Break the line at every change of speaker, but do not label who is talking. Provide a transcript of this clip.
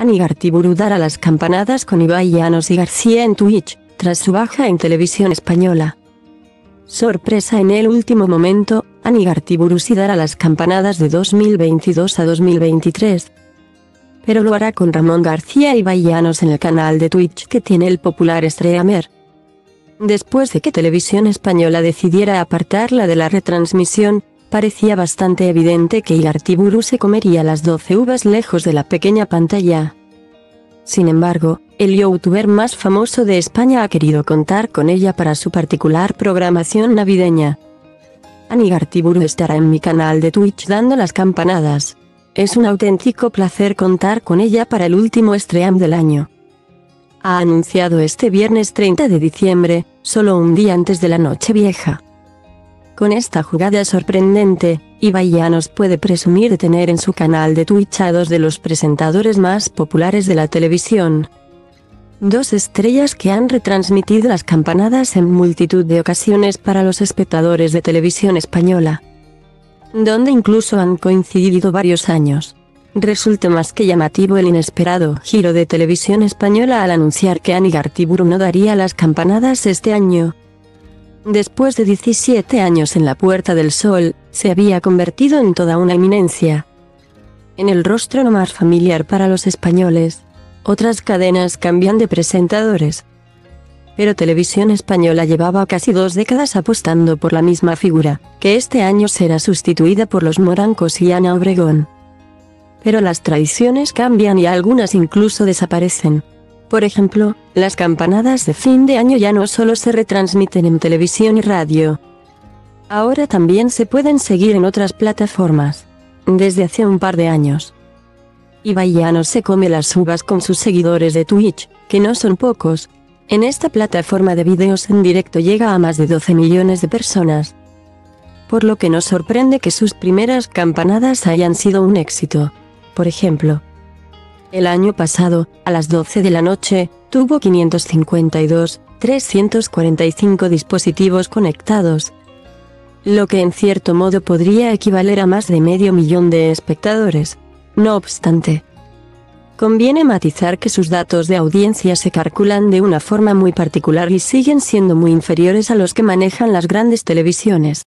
Anigartiburu dará las campanadas con Ibai Llanos y García en Twitch, tras su baja en televisión española. Sorpresa en el último momento, Anigartiburu sí dará las campanadas de 2022 a 2023. Pero lo hará con Ramón García y Llanos en el canal de Twitch que tiene el popular streamer. Después de que Televisión Española decidiera apartarla de la retransmisión, parecía bastante evidente que Igartiburu se comería las 12 uvas lejos de la pequeña pantalla. Sin embargo, el youtuber más famoso de España ha querido contar con ella para su particular programación navideña. Anigartiburu estará en mi canal de Twitch dando las campanadas. Es un auténtico placer contar con ella para el último stream del año. Ha anunciado este viernes 30 de diciembre, solo un día antes de la noche vieja. Con esta jugada sorprendente, Ibai puede presumir de tener en su canal de Twitch a dos de los presentadores más populares de la televisión. Dos estrellas que han retransmitido las campanadas en multitud de ocasiones para los espectadores de televisión española. Donde incluso han coincidido varios años. Resulta más que llamativo el inesperado giro de televisión española al anunciar que Ani Gartiburu no daría las campanadas este año, Después de 17 años en la Puerta del Sol, se había convertido en toda una eminencia. En el rostro no más familiar para los españoles. Otras cadenas cambian de presentadores. Pero Televisión Española llevaba casi dos décadas apostando por la misma figura, que este año será sustituida por los Morancos y Ana Obregón. Pero las tradiciones cambian y algunas incluso desaparecen. Por ejemplo, las campanadas de fin de año ya no solo se retransmiten en televisión y radio. Ahora también se pueden seguir en otras plataformas. Desde hace un par de años. Ibai no se come las uvas con sus seguidores de Twitch, que no son pocos. En esta plataforma de vídeos en directo llega a más de 12 millones de personas. Por lo que nos sorprende que sus primeras campanadas hayan sido un éxito. Por ejemplo, el año pasado, a las 12 de la noche, tuvo 552, 345 dispositivos conectados. Lo que en cierto modo podría equivaler a más de medio millón de espectadores. No obstante, conviene matizar que sus datos de audiencia se calculan de una forma muy particular y siguen siendo muy inferiores a los que manejan las grandes televisiones.